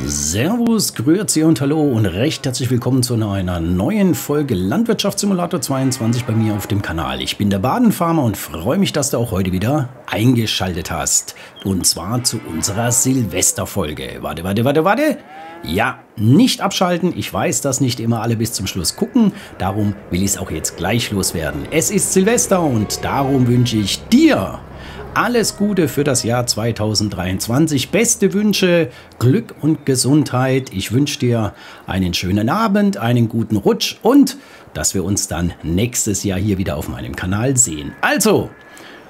Servus, Grüezi und Hallo und recht herzlich willkommen zu einer neuen Folge Landwirtschaftssimulator 22 bei mir auf dem Kanal. Ich bin der Badenfarmer und freue mich, dass du auch heute wieder eingeschaltet hast. Und zwar zu unserer Silvesterfolge. Warte, warte, warte, warte. Ja, nicht abschalten. Ich weiß, dass nicht immer alle bis zum Schluss gucken. Darum will ich es auch jetzt gleich loswerden. Es ist Silvester und darum wünsche ich dir alles Gute für das Jahr 2023. Beste Wünsche, Glück und Gesundheit. Ich wünsche dir einen schönen Abend, einen guten Rutsch und dass wir uns dann nächstes Jahr hier wieder auf meinem Kanal sehen. Also,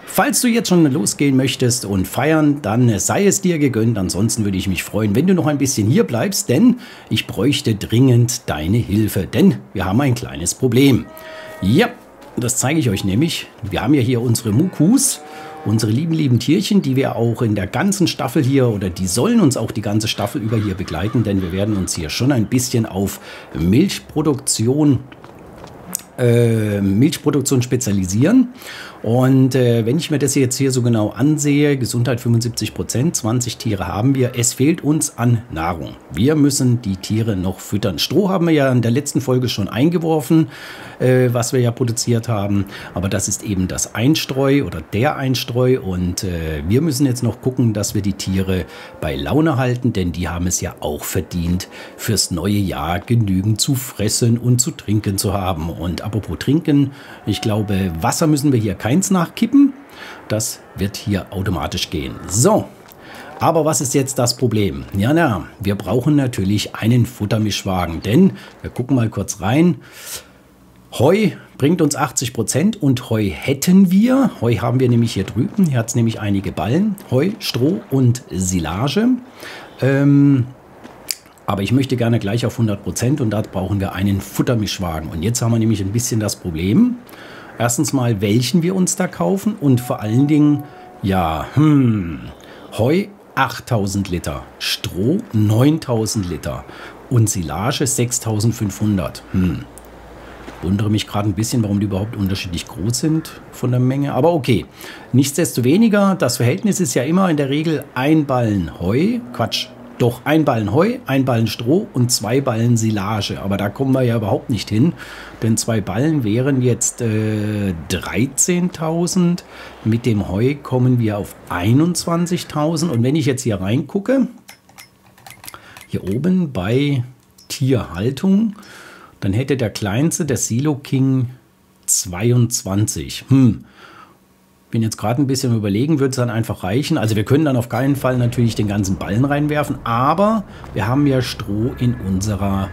falls du jetzt schon losgehen möchtest und feiern, dann sei es dir gegönnt. Ansonsten würde ich mich freuen, wenn du noch ein bisschen hier bleibst, denn ich bräuchte dringend deine Hilfe, denn wir haben ein kleines Problem. Ja, das zeige ich euch nämlich. Wir haben ja hier unsere Mukus unsere lieben, lieben Tierchen, die wir auch in der ganzen Staffel hier oder die sollen uns auch die ganze Staffel über hier begleiten, denn wir werden uns hier schon ein bisschen auf Milchproduktion äh, Milchproduktion spezialisieren. Und äh, wenn ich mir das jetzt hier so genau ansehe, Gesundheit 75 Prozent, 20 Tiere haben wir, es fehlt uns an Nahrung. Wir müssen die Tiere noch füttern. Stroh haben wir ja in der letzten Folge schon eingeworfen, äh, was wir ja produziert haben. Aber das ist eben das Einstreu oder der Einstreu. Und äh, wir müssen jetzt noch gucken, dass wir die Tiere bei Laune halten, denn die haben es ja auch verdient, fürs neue Jahr genügend zu fressen und zu trinken zu haben. Und apropos trinken, ich glaube, Wasser müssen wir hier kein Eins nachkippen. Das wird hier automatisch gehen. So, aber was ist jetzt das Problem? Ja, na, wir brauchen natürlich einen Futtermischwagen, denn wir gucken mal kurz rein. Heu bringt uns 80 Prozent und Heu hätten wir. Heu haben wir nämlich hier drüben. Hier hat es nämlich einige Ballen. Heu, Stroh und Silage. Ähm, aber ich möchte gerne gleich auf 100 Prozent und da brauchen wir einen Futtermischwagen. Und jetzt haben wir nämlich ein bisschen das Problem. Erstens mal, welchen wir uns da kaufen und vor allen Dingen, ja, hm, Heu 8000 Liter, Stroh 9000 Liter und Silage 6500. Hm. Wundere mich gerade ein bisschen, warum die überhaupt unterschiedlich groß sind von der Menge. Aber okay. Nichtsdestoweniger, das Verhältnis ist ja immer in der Regel ein Ballen Heu, Quatsch, doch ein Ballen Heu, ein Ballen Stroh und zwei Ballen Silage. Aber da kommen wir ja überhaupt nicht hin, denn zwei Ballen wären jetzt äh, 13.000. Mit dem Heu kommen wir auf 21.000. Und wenn ich jetzt hier reingucke, hier oben bei Tierhaltung, dann hätte der kleinste, der Silo King, 22. Hm, bin jetzt gerade ein bisschen überlegen, wird es dann einfach reichen. Also wir können dann auf keinen Fall natürlich den ganzen Ballen reinwerfen, aber wir haben ja Stroh in unserer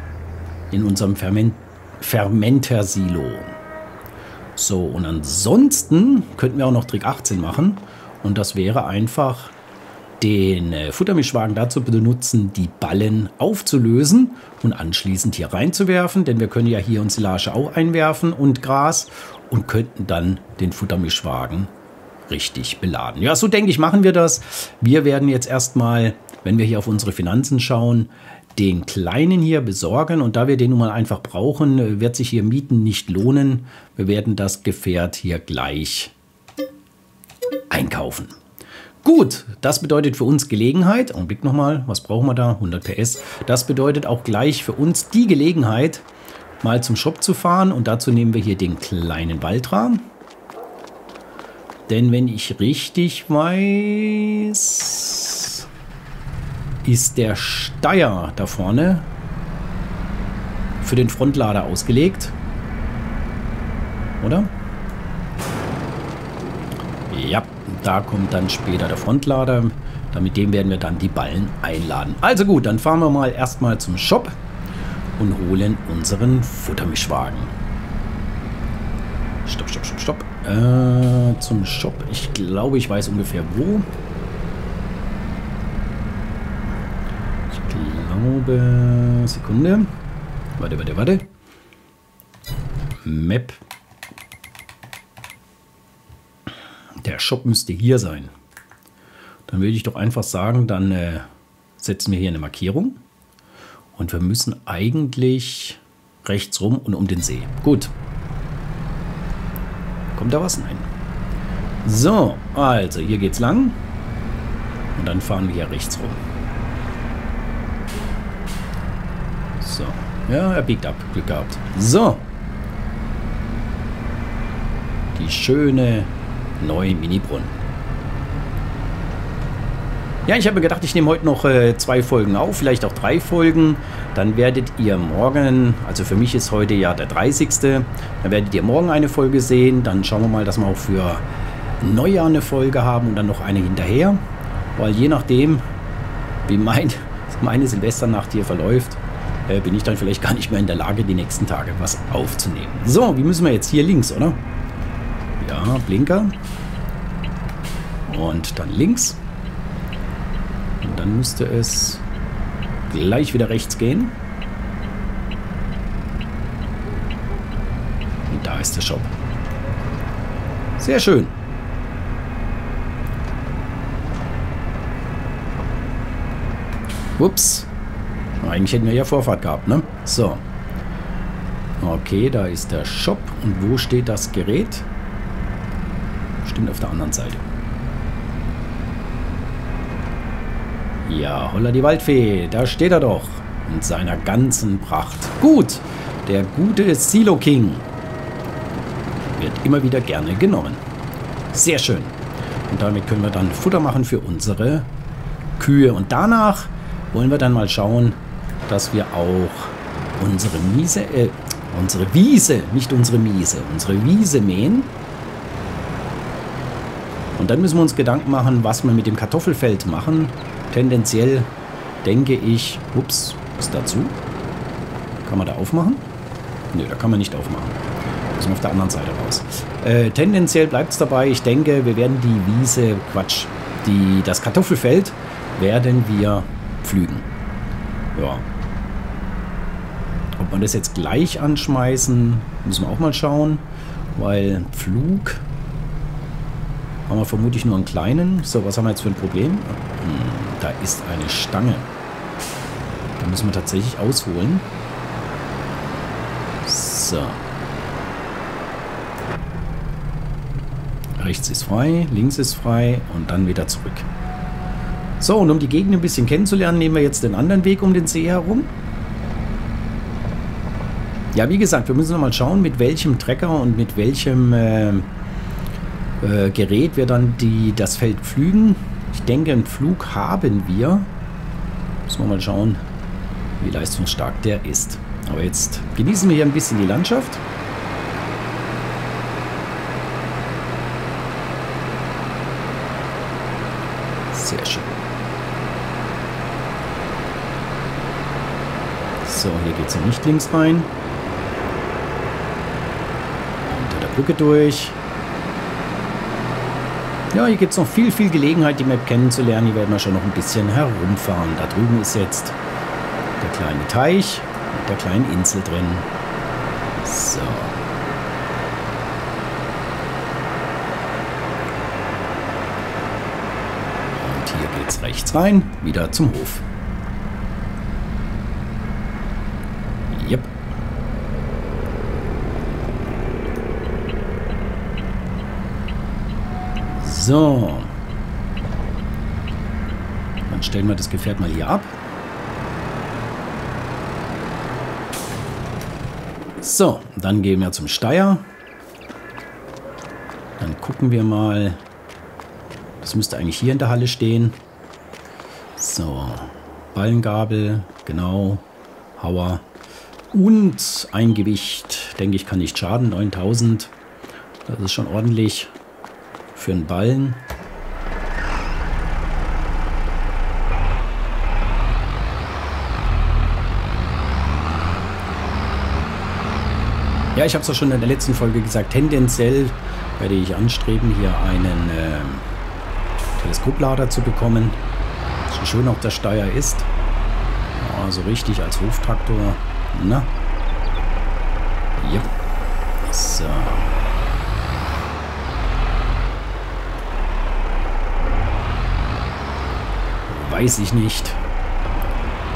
in unserem Ferment Fermenter-Silo. So, und ansonsten könnten wir auch noch Trick 18 machen. Und das wäre einfach den äh, Futtermischwagen dazu benutzen, die Ballen aufzulösen und anschließend hier reinzuwerfen, denn wir können ja hier uns Silage auch einwerfen und Gras und könnten dann den Futtermischwagen richtig beladen. Ja, so denke ich, machen wir das. Wir werden jetzt erstmal, wenn wir hier auf unsere Finanzen schauen, den kleinen hier besorgen und da wir den nun mal einfach brauchen, wird sich hier Mieten nicht lohnen. Wir werden das Gefährt hier gleich einkaufen. Gut, das bedeutet für uns Gelegenheit. Augenblick nochmal, was brauchen wir da? 100 PS. Das bedeutet auch gleich für uns die Gelegenheit, mal zum Shop zu fahren und dazu nehmen wir hier den kleinen Baltra. Denn wenn ich richtig weiß, ist der Steier da vorne für den Frontlader ausgelegt. Oder? Ja, da kommt dann später der Frontlader. Mit dem werden wir dann die Ballen einladen. Also gut, dann fahren wir mal erstmal zum Shop und holen unseren Futtermischwagen. Stopp, stopp, stopp, stopp. Äh, zum Shop. Ich glaube, ich weiß ungefähr wo. Ich glaube... Sekunde. Warte, warte, warte. Map. Der Shop müsste hier sein. Dann würde ich doch einfach sagen, dann äh, setzen wir hier eine Markierung. Und wir müssen eigentlich rechts rum und um den See. Gut. Kommt da was? Nein. So, also hier geht's lang. Und dann fahren wir hier rechts rum. So. Ja, er biegt ab. Glück gehabt. So. Die schöne neue Mini-Brunnen. Ja, ich habe mir gedacht, ich nehme heute noch äh, zwei Folgen auf, vielleicht auch drei Folgen. Dann werdet ihr morgen, also für mich ist heute ja der 30. Dann werdet ihr morgen eine Folge sehen. Dann schauen wir mal, dass wir auch für Neujahr eine Folge haben und dann noch eine hinterher. Weil je nachdem, wie mein, meine Silvesternacht hier verläuft, äh, bin ich dann vielleicht gar nicht mehr in der Lage, die nächsten Tage was aufzunehmen. So, wie müssen wir jetzt hier links, oder? Ja, Blinker. Und dann links. Und dann müsste es gleich wieder rechts gehen. Und da ist der Shop. Sehr schön. Ups. Eigentlich hätten wir ja Vorfahrt gehabt, ne? So. Okay, da ist der Shop. Und wo steht das Gerät? Stimmt auf der anderen Seite. Ja, holla die Waldfee. Da steht er doch. In seiner ganzen Pracht. Gut. Der gute Silo King. Wird immer wieder gerne genommen. Sehr schön. Und damit können wir dann Futter machen für unsere Kühe. Und danach wollen wir dann mal schauen, dass wir auch unsere Miese, äh, unsere Wiese, nicht unsere Miese, unsere Wiese mähen. Und dann müssen wir uns Gedanken machen, was wir mit dem Kartoffelfeld machen. Tendenziell denke ich, ups, ist dazu. Kann man da aufmachen? Ne, da kann man nicht aufmachen. Müssen wir auf der anderen Seite raus. Äh, tendenziell bleibt es dabei, ich denke, wir werden die Wiese, Quatsch, die, das Kartoffelfeld werden wir pflügen. Ja. Ob wir das jetzt gleich anschmeißen, müssen wir auch mal schauen. Weil Pflug haben wir vermutlich nur einen kleinen. So, was haben wir jetzt für ein Problem? Hm, da ist eine Stange. Da müssen wir tatsächlich ausholen. So. Rechts ist frei, links ist frei und dann wieder zurück. So, und um die Gegend ein bisschen kennenzulernen, nehmen wir jetzt den anderen Weg um den See herum. Ja, wie gesagt, wir müssen noch mal schauen, mit welchem Trecker und mit welchem äh, äh, Gerät wir dann die, das Feld pflügen. Ich denke, einen Flug haben wir. Müssen wir mal schauen, wie leistungsstark der ist. Aber jetzt genießen wir hier ein bisschen die Landschaft. Sehr schön. So, hier geht es ja nicht links rein. Unter der Brücke durch. Ja, hier gibt es noch viel, viel Gelegenheit, die Map kennenzulernen. Hier werden wir schon noch ein bisschen herumfahren. Da drüben ist jetzt der kleine Teich mit der kleinen Insel drin. So. Und hier geht's rechts rein, wieder zum Hof. Yep. So. Dann stellen wir das Gefährt mal hier ab. So, dann gehen wir zum Steier. Dann gucken wir mal. Das müsste eigentlich hier in der Halle stehen. So, Ballengabel, genau. Hauer. Und ein Gewicht, denke ich, kann nicht schaden. 9000. Das ist schon ordentlich für einen Ballen. Ja, ich habe es ja schon in der letzten Folge gesagt, tendenziell werde ich anstreben, hier einen äh, Teleskoplader zu bekommen. So schön auch der Steier ist. Ja, so richtig als Hoftraktor. Na? Ja. So. Weiß ich nicht.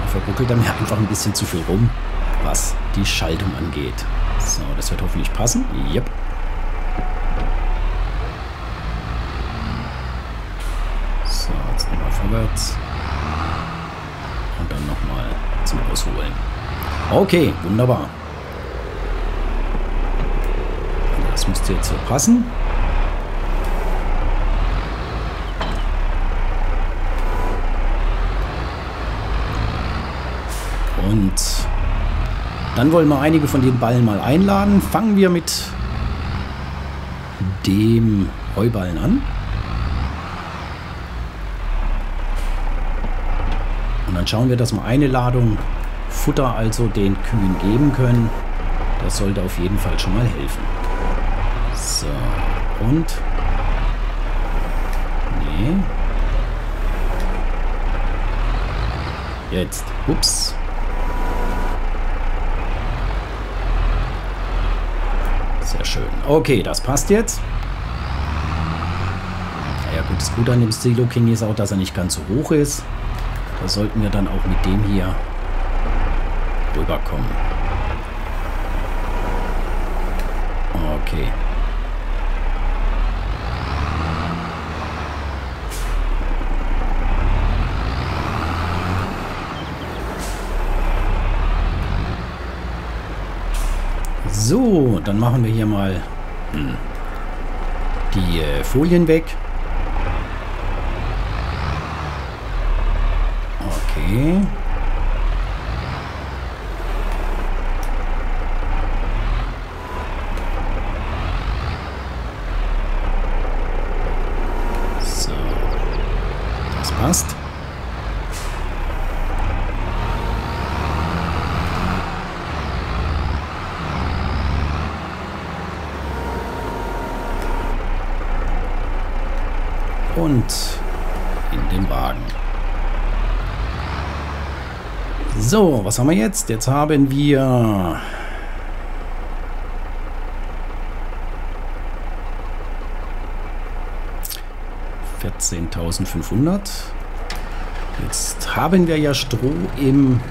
Da verbuckelt er mir einfach ein bisschen zu viel rum, was die Schaltung angeht. So, das wird hoffentlich passen. Yep. So, jetzt nochmal vorwärts. Und dann nochmal zum Ausholen. Okay, wunderbar. Das müsste jetzt so passen. Und dann wollen wir einige von den Ballen mal einladen. Fangen wir mit dem Heuballen an. Und dann schauen wir, dass wir eine Ladung Futter also den Kühen geben können. Das sollte auf jeden Fall schon mal helfen. So, und... Nee. Jetzt. Ups. Sehr schön. Okay, das passt jetzt. Ja gut, das Gute an dem Silo King ist auch, dass er nicht ganz so hoch ist. Da sollten wir dann auch mit dem hier rüberkommen. Okay. So, dann machen wir hier mal hm, die äh, Folien weg. Okay. So. Das passt. Und in den Wagen. So, was haben wir jetzt? Jetzt haben wir... Vierzehntausendfünfhundert. Jetzt haben wir ja Stroh im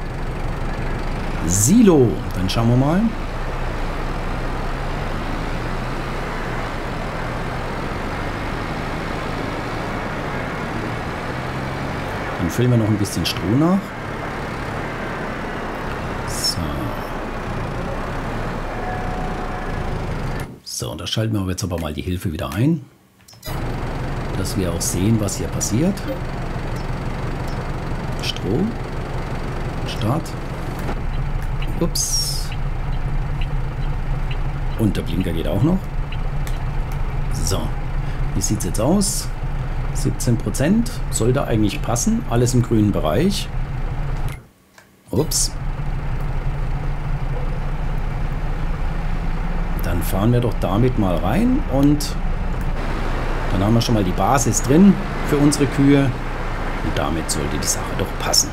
Silo. Dann schauen wir mal. Füllen wir noch ein bisschen Stroh nach. So, und da schalten wir jetzt aber mal die Hilfe wieder ein, dass wir auch sehen, was hier passiert. Strom. Start. Ups. Und der Blinker geht auch noch. So, wie sieht es jetzt aus? 17% sollte eigentlich passen. Alles im grünen Bereich. Ups. Dann fahren wir doch damit mal rein und dann haben wir schon mal die Basis drin für unsere Kühe. Und damit sollte die Sache doch passen.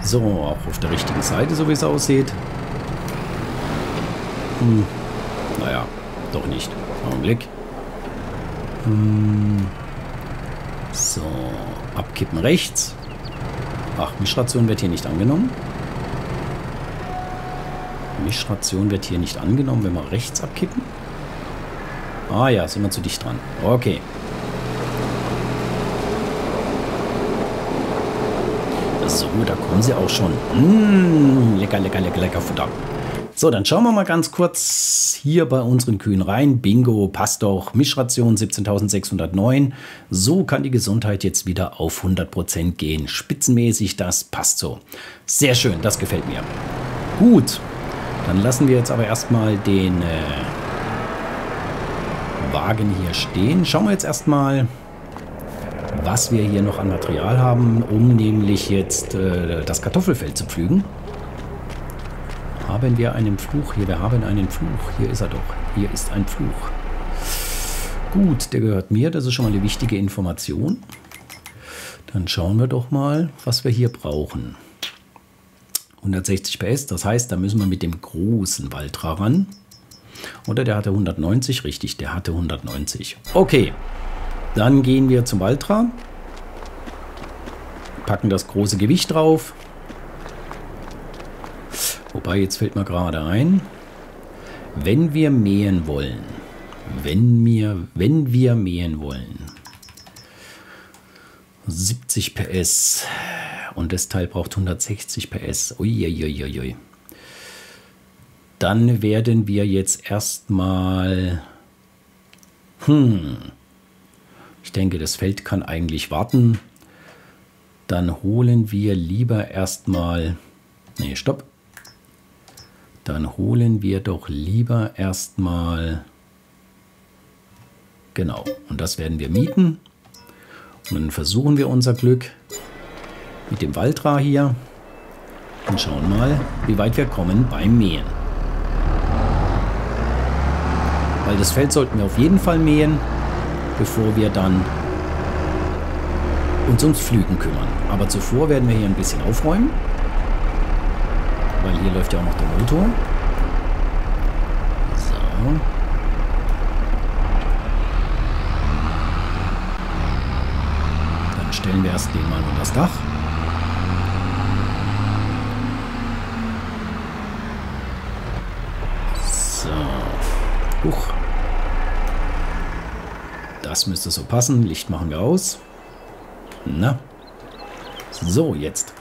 So, auch auf der richtigen Seite, so wie es aussieht. Hm, doch nicht. Augenblick. Hm, so, abkippen rechts. Ach, Mischration wird hier nicht angenommen. Mischration wird hier nicht angenommen, wenn wir rechts abkippen. Ah ja, sind wir zu dicht dran. Okay. So, da kommen sie auch schon. Mmh, lecker, lecker, lecker, lecker Futter. So, dann schauen wir mal ganz kurz hier bei unseren Kühen rein. Bingo, passt doch. Mischration 17.609. So kann die Gesundheit jetzt wieder auf 100% gehen. Spitzenmäßig, das passt so. Sehr schön, das gefällt mir. Gut, dann lassen wir jetzt aber erstmal den äh, Wagen hier stehen. Schauen wir jetzt erstmal, was wir hier noch an Material haben, um nämlich jetzt äh, das Kartoffelfeld zu pflügen. Haben wir einen Fluch? Hier, wir haben einen Fluch. Hier ist er doch. Hier ist ein Fluch. Gut, der gehört mir. Das ist schon mal eine wichtige Information. Dann schauen wir doch mal, was wir hier brauchen. 160 PS, das heißt, da müssen wir mit dem großen Valtra ran. Oder der hatte 190, richtig, der hatte 190. Okay, dann gehen wir zum Valtra. Packen das große Gewicht drauf. Wobei, jetzt fällt mir gerade ein, wenn wir mähen wollen, wenn wir, wenn wir mähen wollen, 70 PS. Und das Teil braucht 160 PS. Uiuiuiui. Dann werden wir jetzt erstmal... Hm. Ich denke, das Feld kann eigentlich warten. Dann holen wir lieber erstmal... Nee, stopp. Dann holen wir doch lieber erstmal... Genau, und das werden wir mieten. Und dann versuchen wir unser Glück mit dem Waltra hier und schauen mal, wie weit wir kommen beim Mähen. Weil das Feld sollten wir auf jeden Fall mähen, bevor wir dann uns ums Pflügen kümmern. Aber zuvor werden wir hier ein bisschen aufräumen, weil hier läuft ja auch noch der Motor. So. Dann stellen wir erst den mal unter das Dach. So. Huch. Das müsste so passen. Licht machen wir aus. Na. So, jetzt.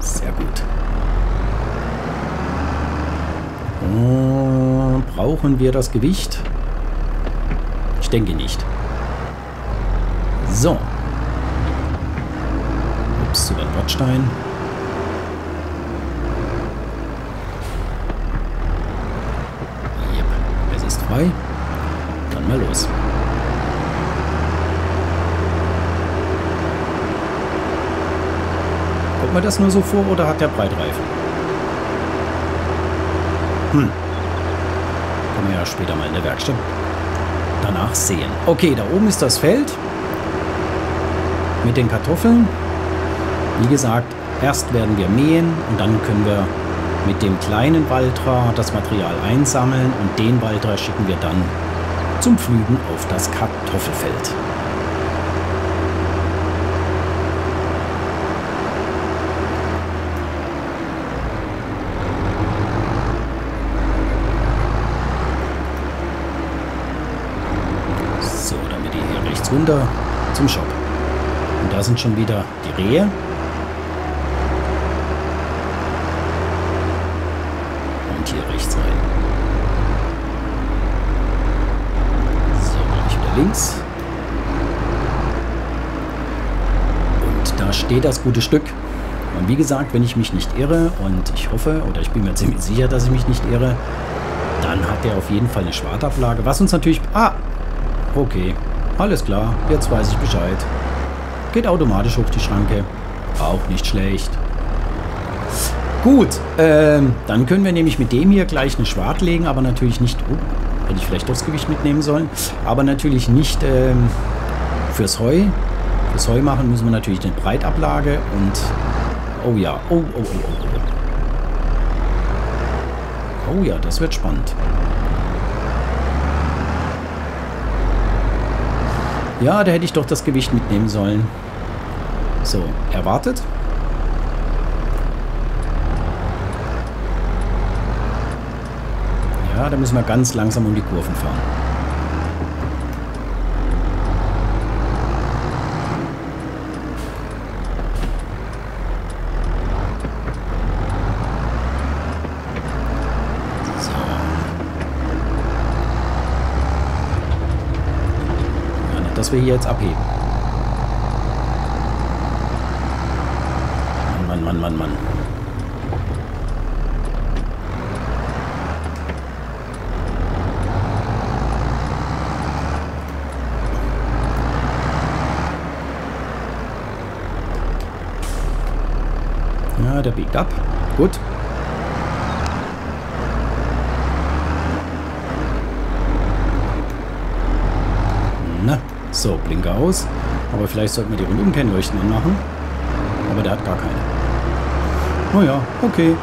Sehr gut. Und brauchen wir das Gewicht? Ich denke nicht. So. Ups, über den Bordstein. frei. Dann mal los. Kommt mir das nur so vor oder hat der Breitreifen? Hm. Können wir ja später mal in der Werkstatt danach sehen. Okay, da oben ist das Feld mit den Kartoffeln. Wie gesagt, erst werden wir mähen und dann können wir mit dem kleinen Waltra das Material einsammeln und den Waltra schicken wir dann zum Pflügen auf das Kartoffelfeld. So, damit wir hier rechts runter zum Shop. Und da sind schon wieder die Rehe. links. Und da steht das gute Stück. Und wie gesagt, wenn ich mich nicht irre, und ich hoffe, oder ich bin mir ziemlich sicher, dass ich mich nicht irre, dann hat er auf jeden Fall eine Schwartablage. Was uns natürlich... Ah, okay, alles klar, jetzt weiß ich Bescheid. Geht automatisch hoch die Schranke. Auch nicht schlecht. Gut, ähm, dann können wir nämlich mit dem hier gleich eine Schwart legen, aber natürlich nicht... Oh, Hätte ich vielleicht das Gewicht mitnehmen sollen. Aber natürlich nicht ähm, fürs Heu. Fürs Heu machen müssen wir natürlich eine Breitablage und... Oh ja, oh, oh, oh, oh, oh. Oh ja, das wird spannend. Ja, da hätte ich doch das Gewicht mitnehmen sollen. So, erwartet. Ja, da müssen wir ganz langsam um die Kurven fahren. Dass wir hier jetzt abheben. Mann, Mann, Mann, Mann, Mann. der biegt ab. Gut. Na, so, Blinker aus. Aber vielleicht sollten wir die Rundumkennleuchten anmachen. Aber der hat gar keine. Oh ja, okay.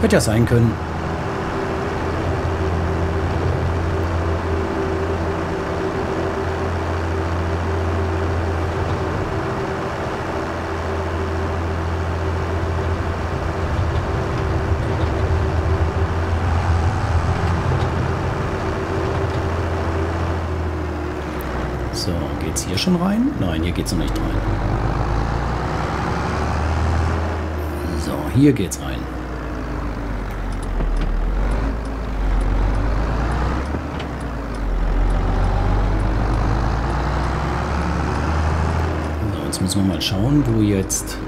Hätte ja sein können. So, geht's hier schon rein? Nein, hier geht's noch nicht rein. So, hier geht's rein. So, jetzt müssen wir mal schauen, wo jetzt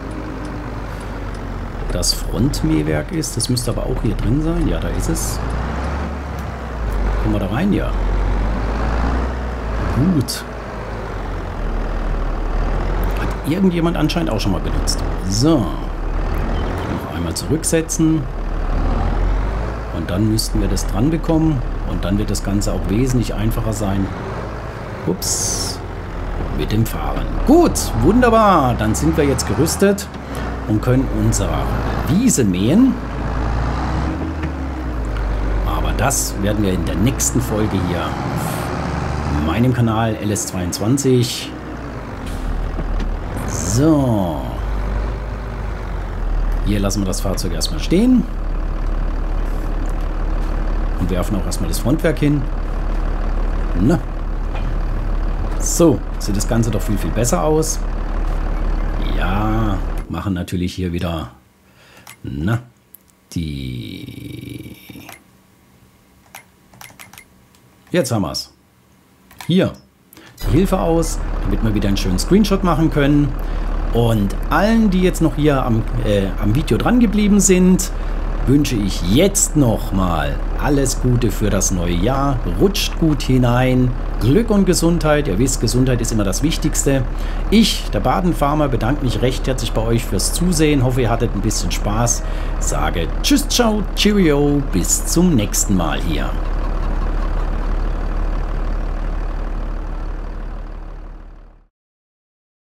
das Frontmähwerk ist. Das müsste aber auch hier drin sein. Ja, da ist es. Kommen wir da rein? Ja. Gut. Hat irgendjemand anscheinend auch schon mal benutzt. So. Noch einmal zurücksetzen. Und dann müssten wir das dran bekommen. Und dann wird das Ganze auch wesentlich einfacher sein. Ups. Mit dem Fahren. Gut, wunderbar. Dann sind wir jetzt gerüstet und können unsere Wiese mähen. Aber das werden wir in der nächsten Folge hier auf meinem Kanal LS22. So. Hier lassen wir das Fahrzeug erstmal stehen. Und werfen auch erstmal das Frontwerk hin. Na. So, sieht das Ganze doch viel, viel besser aus. Ja, machen natürlich hier wieder na, die... Jetzt haben wir es. Hier, die Hilfe aus, damit wir wieder einen schönen Screenshot machen können. Und allen, die jetzt noch hier am, äh, am Video dran geblieben sind, wünsche ich jetzt nochmal alles Gute für das neue Jahr. Rutscht gut hinein. Glück und Gesundheit. Ihr wisst, Gesundheit ist immer das Wichtigste. Ich, der Badenfarmer, bedanke mich recht herzlich bei euch fürs Zusehen. Hoffe, ihr hattet ein bisschen Spaß. Sage Tschüss, ciao, Cheerio. Bis zum nächsten Mal hier.